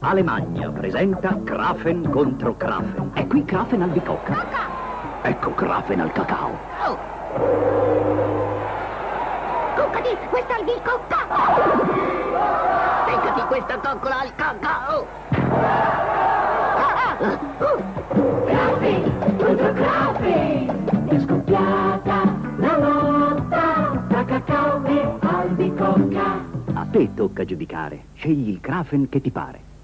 Alemagna presenta Krafen contro Krafen. E qui Krafen albicocca. Ecco Krafen al cacao. Oh. Cuccati, questa albicocca! Beccati questa coccola al cacao! Krafen contro Krafen è scoppiata la lotta tra cacao e albicocca. A te tocca giudicare. Scegli il Krafen che ti pare.